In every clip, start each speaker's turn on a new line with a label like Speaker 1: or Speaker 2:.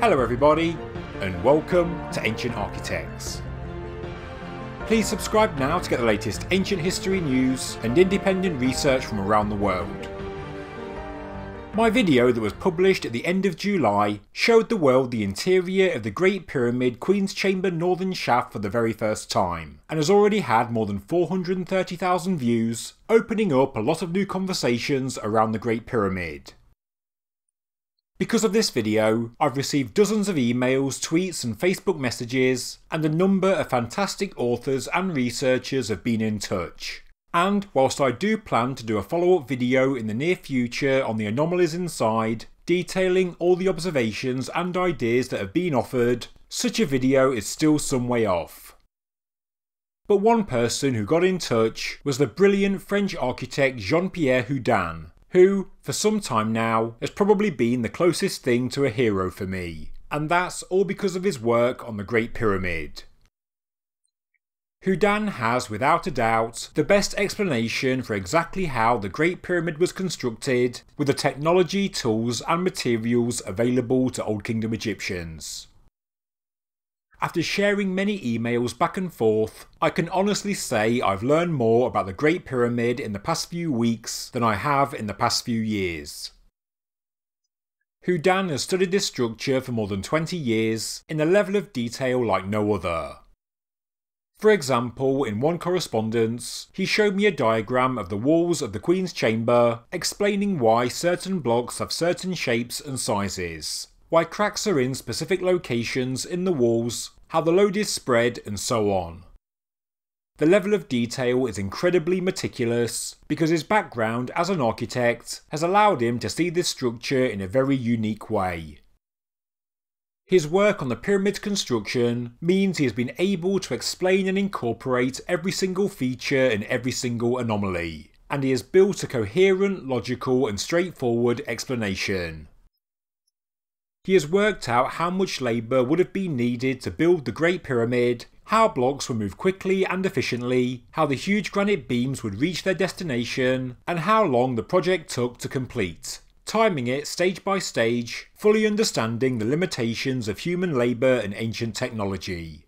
Speaker 1: Hello, everybody, and welcome to Ancient Architects. Please subscribe now to get the latest ancient history news and independent research from around the world. My video that was published at the end of July showed the world the interior of the Great Pyramid Queen's Chamber Northern Shaft for the very first time, and has already had more than 430,000 views, opening up a lot of new conversations around the Great Pyramid. Because of this video, I've received dozens of emails, tweets and Facebook messages, and a number of fantastic authors and researchers have been in touch. And whilst I do plan to do a follow up video in the near future on the anomalies inside, detailing all the observations and ideas that have been offered, such a video is still some way off. But one person who got in touch was the brilliant French architect Jean Pierre Houdin, who, for some time now, has probably been the closest thing to a hero for me, and that's all because of his work on the Great Pyramid. Houdin has, without a doubt, the best explanation for exactly how the Great Pyramid was constructed with the technology, tools, and materials available to Old Kingdom Egyptians. After sharing many emails back and forth, I can honestly say I've learned more about the Great Pyramid in the past few weeks than I have in the past few years. Houdin has studied this structure for more than 20 years in a level of detail like no other. For example, in one correspondence, he showed me a diagram of the walls of the Queen's chamber, explaining why certain blocks have certain shapes and sizes, why cracks are in specific locations in the walls, how the load is spread, and so on. The level of detail is incredibly meticulous because his background as an architect has allowed him to see this structure in a very unique way. His work on the pyramid construction means he has been able to explain and incorporate every single feature and every single anomaly, and he has built a coherent, logical, and straightforward explanation. He has worked out how much labour would have been needed to build the Great Pyramid, how blocks would move quickly and efficiently, how the huge granite beams would reach their destination, and how long the project took to complete timing it stage by stage, fully understanding the limitations of human labour and ancient technology.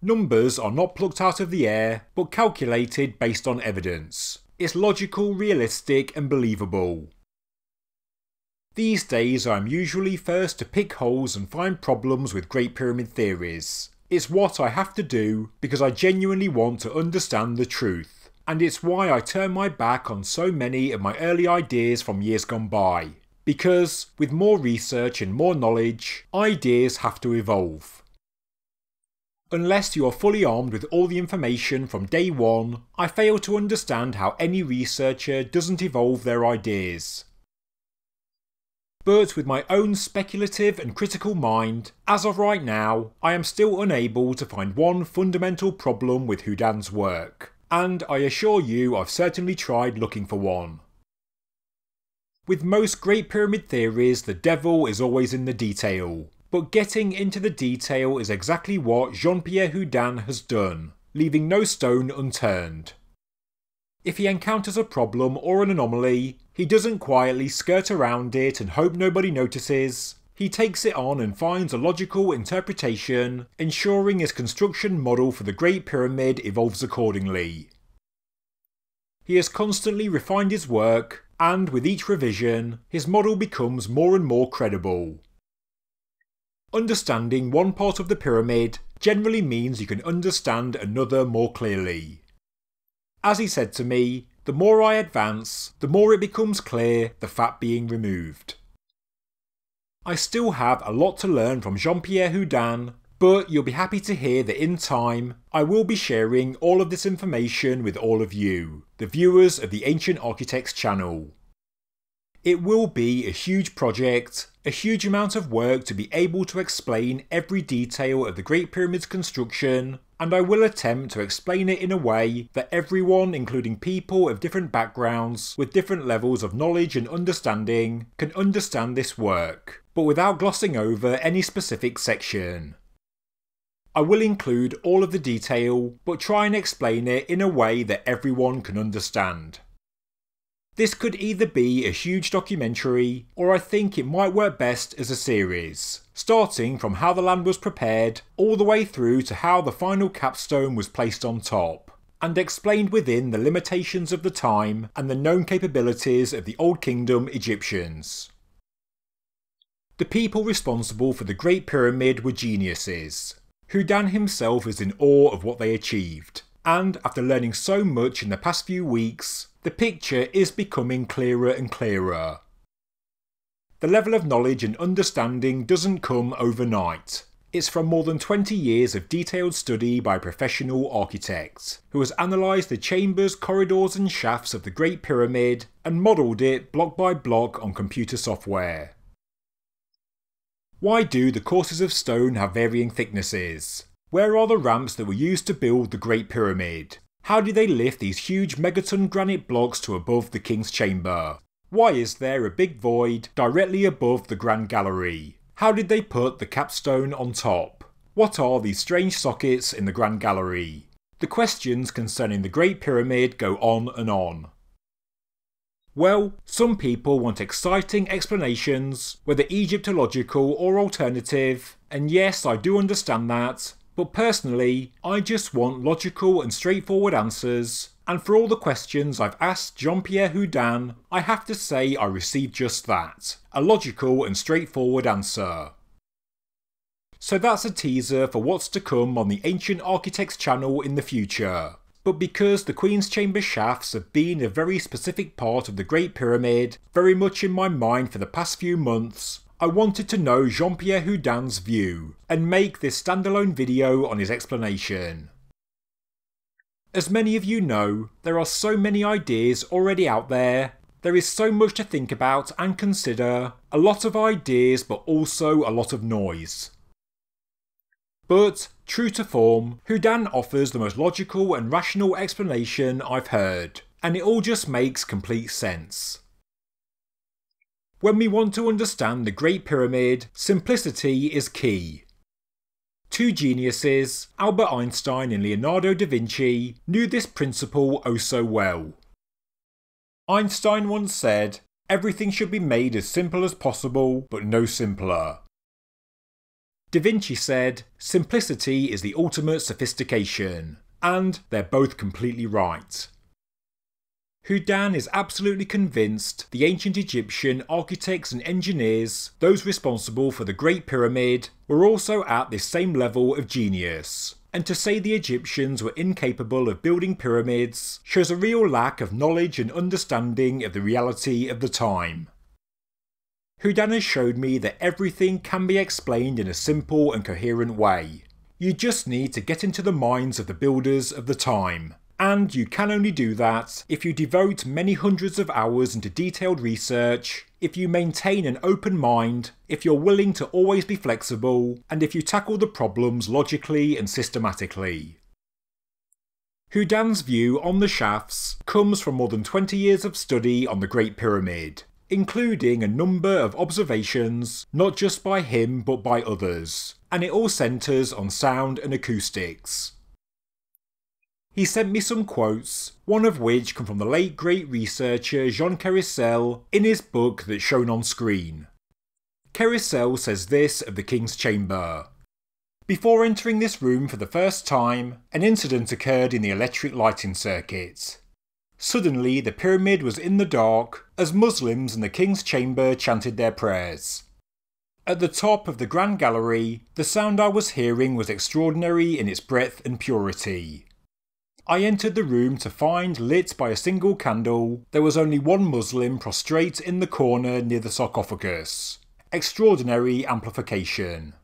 Speaker 1: Numbers are not plucked out of the air, but calculated based on evidence. It's logical, realistic, and believable. These days I am usually first to pick holes and find problems with Great Pyramid theories. It's what I have to do because I genuinely want to understand the truth and it's why I turn my back on so many of my early ideas from years gone by. Because, with more research and more knowledge, ideas have to evolve. Unless you are fully armed with all the information from day one, I fail to understand how any researcher doesn't evolve their ideas. But with my own speculative and critical mind, as of right now, I am still unable to find one fundamental problem with Houdin's work and I assure you I've certainly tried looking for one. With most Great Pyramid theories, the devil is always in the detail, but getting into the detail is exactly what Jean Pierre Houdin has done, leaving no stone unturned. If he encounters a problem or an anomaly, he doesn't quietly skirt around it and hope nobody notices, he takes it on and finds a logical interpretation, ensuring his construction model for the Great Pyramid evolves accordingly. He has constantly refined his work, and with each revision, his model becomes more and more credible. Understanding one part of the pyramid generally means you can understand another more clearly. As he said to me, the more I advance, the more it becomes clear the fat being removed. I still have a lot to learn from Jean Pierre Houdin, but you'll be happy to hear that in time, I will be sharing all of this information with all of you, the viewers of the Ancient Architects channel. It will be a huge project, a huge amount of work to be able to explain every detail of the Great Pyramid's construction, and I will attempt to explain it in a way that everyone, including people of different backgrounds with different levels of knowledge and understanding, can understand this work, but without glossing over any specific section. I will include all of the detail, but try and explain it in a way that everyone can understand. This could either be a huge documentary, or I think it might work best as a series, starting from how the land was prepared, all the way through to how the final capstone was placed on top, and explained within the limitations of the time and the known capabilities of the Old Kingdom Egyptians. The people responsible for the Great Pyramid were geniuses. Houdin himself is in awe of what they achieved, and after learning so much in the past few weeks, the picture is becoming clearer and clearer. The level of knowledge and understanding doesn't come overnight. It's from more than 20 years of detailed study by professional architects, who has analysed the chambers, corridors, and shafts of the Great Pyramid and modelled it block by block on computer software. Why do the courses of stone have varying thicknesses? Where are the ramps that were used to build the Great Pyramid? How did they lift these huge megaton granite blocks to above the King's Chamber? Why is there a big void directly above the Grand Gallery? How did they put the capstone on top? What are these strange sockets in the Grand Gallery? The questions concerning the Great Pyramid go on and on. Well, some people want exciting explanations, whether Egyptological or alternative, and yes, I do understand that, but personally, I just want logical and straightforward answers, and for all the questions I've asked Jean Pierre Houdin, I have to say I received just that a logical and straightforward answer. So that's a teaser for what's to come on the Ancient Architects channel in the future but because the Queen's Chamber shafts have been a very specific part of the Great Pyramid, very much in my mind for the past few months, I wanted to know Jean-Pierre Houdin's view, and make this standalone video on his explanation. As many of you know, there are so many ideas already out there, there is so much to think about and consider, a lot of ideas but also a lot of noise. But, true to form, Houdin offers the most logical and rational explanation I've heard, and it all just makes complete sense. When we want to understand the Great Pyramid, simplicity is key. Two geniuses, Albert Einstein and Leonardo da Vinci, knew this principle oh so well. Einstein once said, Everything should be made as simple as possible, but no simpler. Da Vinci said, simplicity is the ultimate sophistication, and they're both completely right. Houdin is absolutely convinced the ancient Egyptian architects and engineers, those responsible for the Great Pyramid, were also at this same level of genius. And to say the Egyptians were incapable of building pyramids shows a real lack of knowledge and understanding of the reality of the time. Houdin has showed me that everything can be explained in a simple and coherent way. You just need to get into the minds of the builders of the time. And you can only do that if you devote many hundreds of hours into detailed research, if you maintain an open mind, if you're willing to always be flexible, and if you tackle the problems logically and systematically. Houdin's view on the shafts comes from more than 20 years of study on the Great Pyramid, including a number of observations, not just by him but by others, and it all centres on sound and acoustics. He sent me some quotes, one of which come from the late great researcher Jean Kérisel in his book that's shown on screen. Kérisel says this of the King's Chamber. Before entering this room for the first time, an incident occurred in the electric lighting circuit. Suddenly, the pyramid was in the dark as Muslims in the king's chamber chanted their prayers. At the top of the Grand Gallery, the sound I was hearing was extraordinary in its breadth and purity. I entered the room to find, lit by a single candle, there was only one Muslim prostrate in the corner near the sarcophagus. Extraordinary amplification.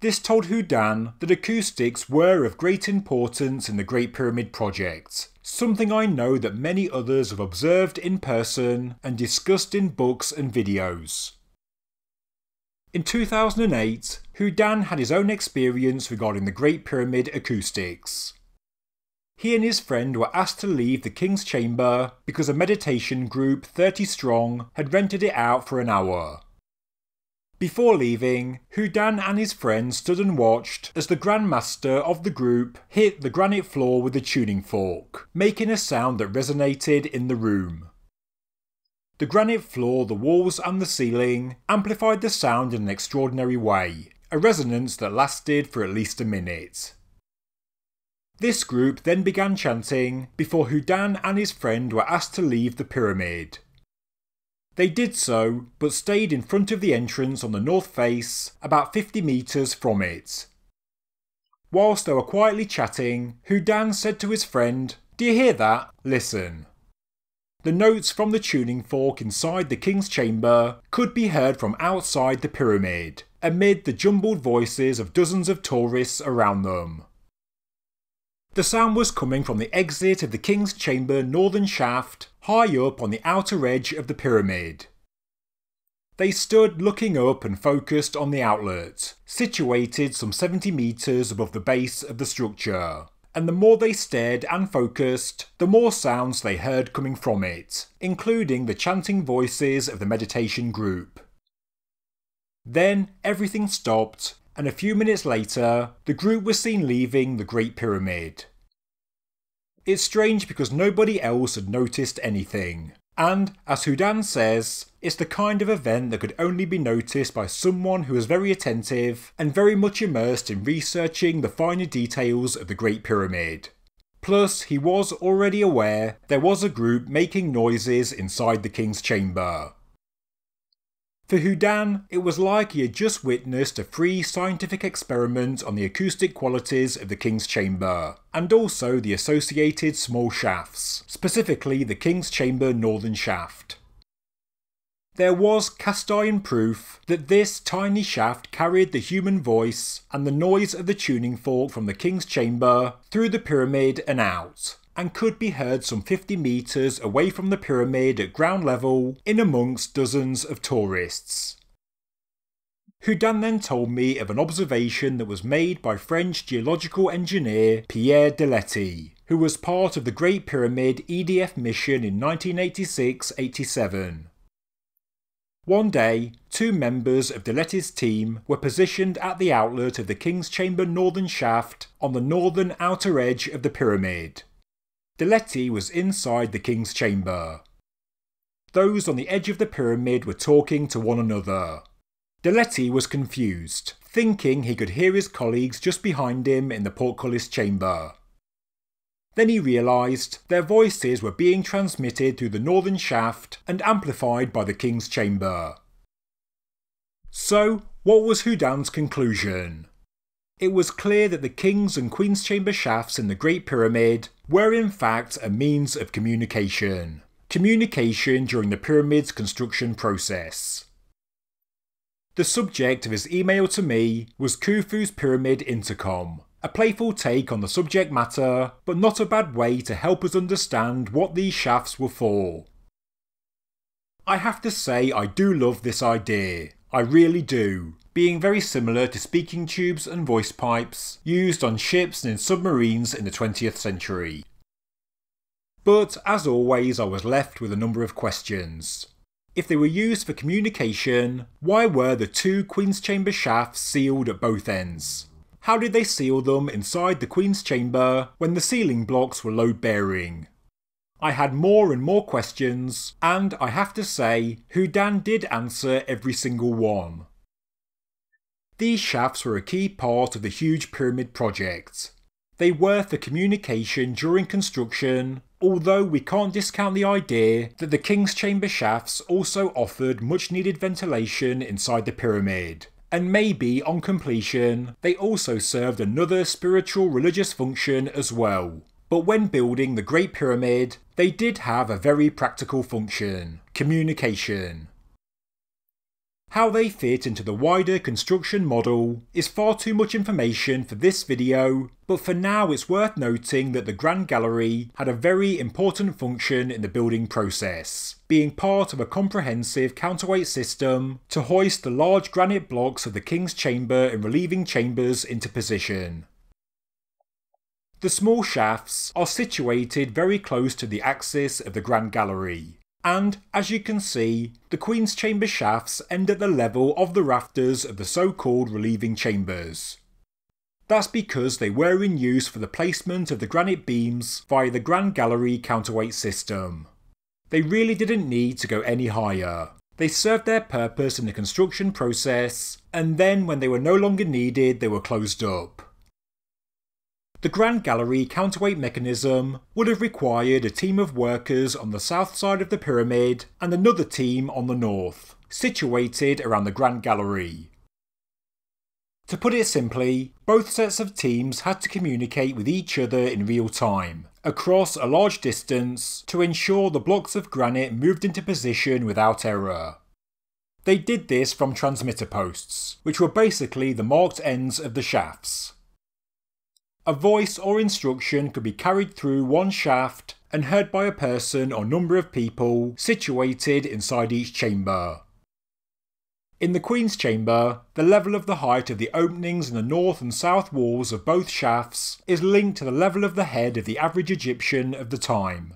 Speaker 1: This told Houdin that acoustics were of great importance in the Great Pyramid project, something I know that many others have observed in person and discussed in books and videos. In 2008, Houdin had his own experience regarding the Great Pyramid acoustics. He and his friend were asked to leave the King's Chamber because a meditation group 30 strong had rented it out for an hour. Before leaving, Houdin and his friend stood and watched as the Grand Master of the group hit the granite floor with a tuning fork, making a sound that resonated in the room. The granite floor, the walls, and the ceiling amplified the sound in an extraordinary way, a resonance that lasted for at least a minute. This group then began chanting before Houdin and his friend were asked to leave the pyramid. They did so, but stayed in front of the entrance on the north face, about 50 metres from it. Whilst they were quietly chatting, Houdin said to his friend, Do you hear that? Listen. The notes from the tuning fork inside the king's chamber could be heard from outside the pyramid, amid the jumbled voices of dozens of tourists around them. The sound was coming from the exit of the King's Chamber northern shaft, high up on the outer edge of the pyramid. They stood looking up and focused on the outlet, situated some 70 metres above the base of the structure. And the more they stared and focused, the more sounds they heard coming from it, including the chanting voices of the meditation group. Then everything stopped and a few minutes later, the group was seen leaving the Great Pyramid. It's strange because nobody else had noticed anything, and, as Houdin says, it's the kind of event that could only be noticed by someone who is very attentive and very much immersed in researching the finer details of the Great Pyramid. Plus, he was already aware there was a group making noises inside the King's Chamber, for Houdin, it was like he had just witnessed a free scientific experiment on the acoustic qualities of the King's Chamber, and also the associated small shafts, specifically the King's Chamber Northern Shaft. There was cast iron proof that this tiny shaft carried the human voice and the noise of the tuning fork from the King's Chamber through the pyramid and out, and could be heard some 50 metres away from the pyramid at ground level in amongst dozens of tourists. Houdin then told me of an observation that was made by French geological engineer Pierre Deletty, who was part of the Great Pyramid EDF mission in 1986 87. One day, two members of Deletty's team were positioned at the outlet of the King's Chamber northern shaft on the northern outer edge of the pyramid. Deletty was inside the king's chamber. Those on the edge of the pyramid were talking to one another. Deletty was confused, thinking he could hear his colleagues just behind him in the portcullis chamber. Then he realised their voices were being transmitted through the northern shaft and amplified by the king's chamber. So, what was Houdin's conclusion? It was clear that the King's and Queen's Chamber shafts in the Great Pyramid were in fact a means of communication. Communication during the pyramid's construction process. The subject of his email to me was Khufu's Pyramid Intercom, a playful take on the subject matter, but not a bad way to help us understand what these shafts were for. I have to say I do love this idea, I really do, being very similar to speaking tubes and voice pipes used on ships and in submarines in the 20th century. But as always, I was left with a number of questions. If they were used for communication, why were the two Queen's Chamber shafts sealed at both ends? How did they seal them inside the Queen's Chamber when the ceiling blocks were load bearing? I had more and more questions, and I have to say, Houdin did answer every single one. These shafts were a key part of the huge pyramid project. They were for communication during construction, although we can't discount the idea that the King's Chamber shafts also offered much needed ventilation inside the pyramid. And maybe on completion, they also served another spiritual religious function as well. But when building the Great Pyramid, they did have a very practical function communication. How they fit into the wider construction model is far too much information for this video, but for now it's worth noting that the Grand Gallery had a very important function in the building process, being part of a comprehensive counterweight system to hoist the large granite blocks of the King's Chamber and relieving chambers into position. The small shafts are situated very close to the axis of the Grand Gallery, and as you can see, the Queen's Chamber shafts end at the level of the rafters of the so-called relieving chambers. That's because they were in use for the placement of the granite beams via the Grand Gallery counterweight system. They really didn't need to go any higher. They served their purpose in the construction process, and then when they were no longer needed, they were closed up. The Grand Gallery counterweight mechanism would have required a team of workers on the south side of the pyramid and another team on the north, situated around the Grand Gallery. To put it simply, both sets of teams had to communicate with each other in real time, across a large distance, to ensure the blocks of granite moved into position without error. They did this from transmitter posts, which were basically the marked ends of the shafts. A voice or instruction could be carried through one shaft and heard by a person or number of people situated inside each chamber. In the Queen's Chamber, the level of the height of the openings in the north and south walls of both shafts is linked to the level of the head of the average Egyptian of the time.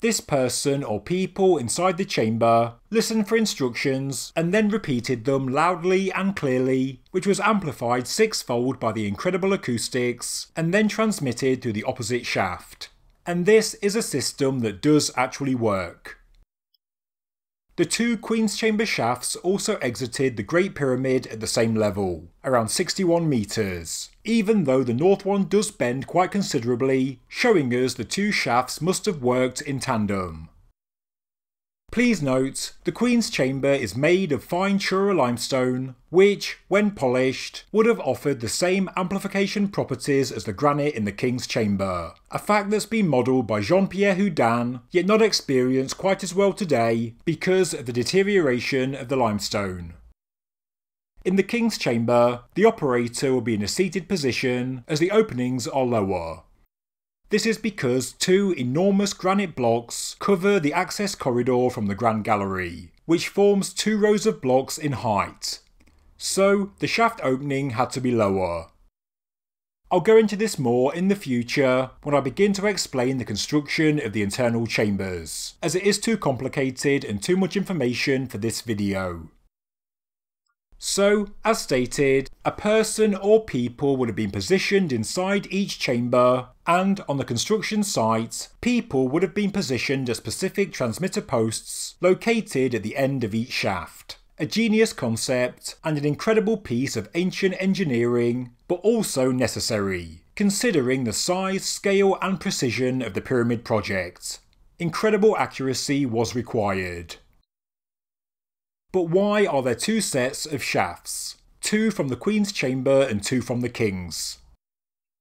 Speaker 1: This person or people inside the chamber listened for instructions and then repeated them loudly and clearly, which was amplified sixfold by the incredible acoustics and then transmitted through the opposite shaft. And this is a system that does actually work. The two Queen's Chamber shafts also exited the Great Pyramid at the same level, around 61 metres, even though the north one does bend quite considerably, showing us the two shafts must have worked in tandem. Please note, the Queen's Chamber is made of fine Tura limestone, which, when polished, would have offered the same amplification properties as the granite in the King's Chamber, a fact that's been modelled by Jean-Pierre Houdin, yet not experienced quite as well today because of the deterioration of the limestone. In the King's Chamber, the operator will be in a seated position as the openings are lower, this is because two enormous granite blocks cover the access corridor from the Grand Gallery, which forms two rows of blocks in height. So the shaft opening had to be lower. I'll go into this more in the future when I begin to explain the construction of the internal chambers, as it is too complicated and too much information for this video. So, as stated, a person or people would have been positioned inside each chamber, and on the construction site, people would have been positioned at specific transmitter posts located at the end of each shaft. A genius concept and an incredible piece of ancient engineering, but also necessary, considering the size, scale, and precision of the pyramid project. Incredible accuracy was required. But why are there two sets of shafts? Two from the Queen's chamber and two from the King's?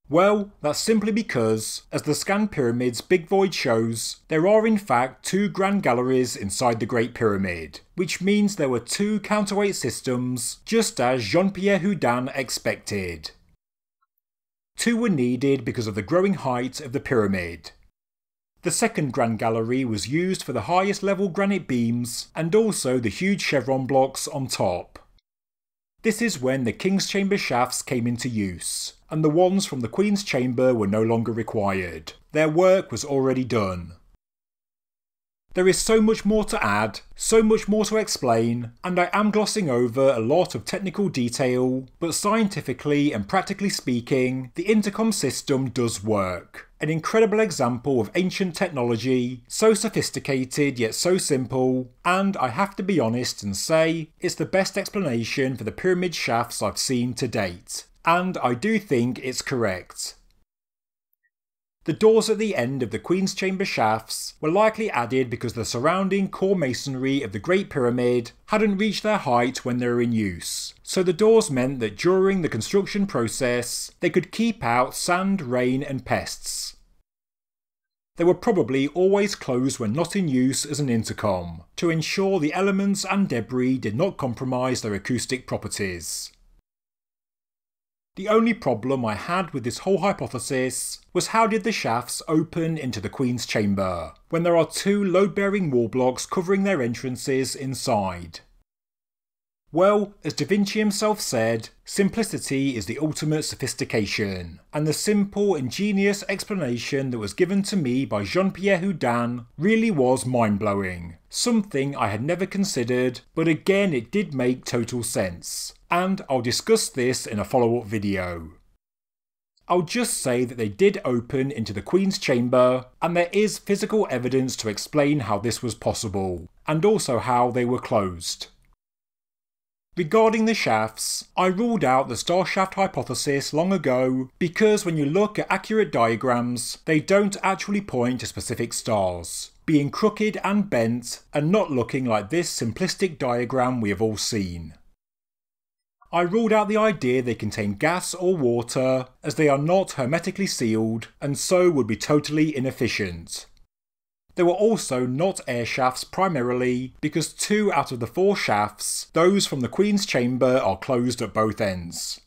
Speaker 1: Well, that's simply because, as the ScanPyramids Big Void shows, there are in fact two grand galleries inside the Great Pyramid, which means there were two counterweight systems, just as Jean-Pierre Houdin expected. Two were needed because of the growing height of the pyramid, the second Grand Gallery was used for the highest level granite beams and also the huge chevron blocks on top. This is when the King's Chamber shafts came into use, and the ones from the Queen's Chamber were no longer required. Their work was already done. There is so much more to add, so much more to explain, and I am glossing over a lot of technical detail, but scientifically and practically speaking, the intercom system does work. An incredible example of ancient technology, so sophisticated yet so simple, and I have to be honest and say, it's the best explanation for the pyramid shafts I've seen to date. And I do think it's correct. The doors at the end of the Queen's Chamber shafts were likely added because the surrounding core masonry of the Great Pyramid hadn't reached their height when they were in use, so the doors meant that during the construction process they could keep out sand, rain, and pests. They were probably always closed when not in use as an intercom, to ensure the elements and debris did not compromise their acoustic properties. The only problem I had with this whole hypothesis was how did the shafts open into the Queen's chamber, when there are two load-bearing wall blocks covering their entrances inside? Well, as Da Vinci himself said, simplicity is the ultimate sophistication, and the simple, ingenious explanation that was given to me by Jean Pierre Houdin really was mind blowing. Something I had never considered, but again it did make total sense, and I'll discuss this in a follow up video. I'll just say that they did open into the Queen's chamber, and there is physical evidence to explain how this was possible, and also how they were closed. Regarding the shafts, I ruled out the star shaft hypothesis long ago because when you look at accurate diagrams, they don't actually point to specific stars, being crooked and bent and not looking like this simplistic diagram we have all seen. I ruled out the idea they contain gas or water as they are not hermetically sealed and so would be totally inefficient. There were also not air shafts primarily, because two out of the four shafts, those from the Queen's chamber, are closed at both ends.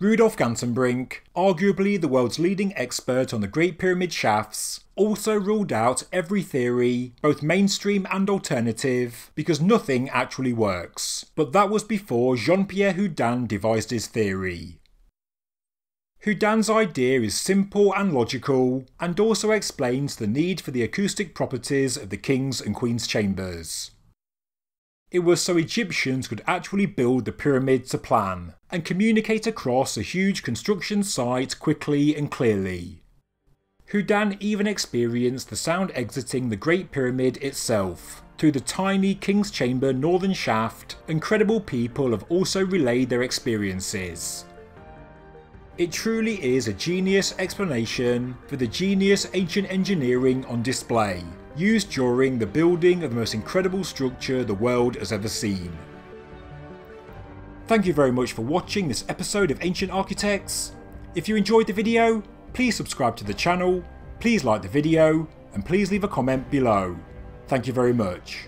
Speaker 1: Rudolf Gantenbrink, arguably the world's leading expert on the Great Pyramid shafts, also ruled out every theory, both mainstream and alternative, because nothing actually works. But that was before Jean Pierre Houdin devised his theory. Houdin's idea is simple and logical, and also explains the need for the acoustic properties of the King's and Queen's chambers. It was so Egyptians could actually build the pyramid to plan, and communicate across a huge construction site quickly and clearly. Houdin even experienced the sound exiting the Great Pyramid itself. Through the tiny King's Chamber northern shaft, incredible people have also relayed their experiences. It truly is a genius explanation for the genius ancient engineering on display, used during the building of the most incredible structure the world has ever seen. Thank you very much for watching this episode of Ancient Architects. If you enjoyed the video, please subscribe to the channel, please like the video, and please leave a comment below. Thank you very much.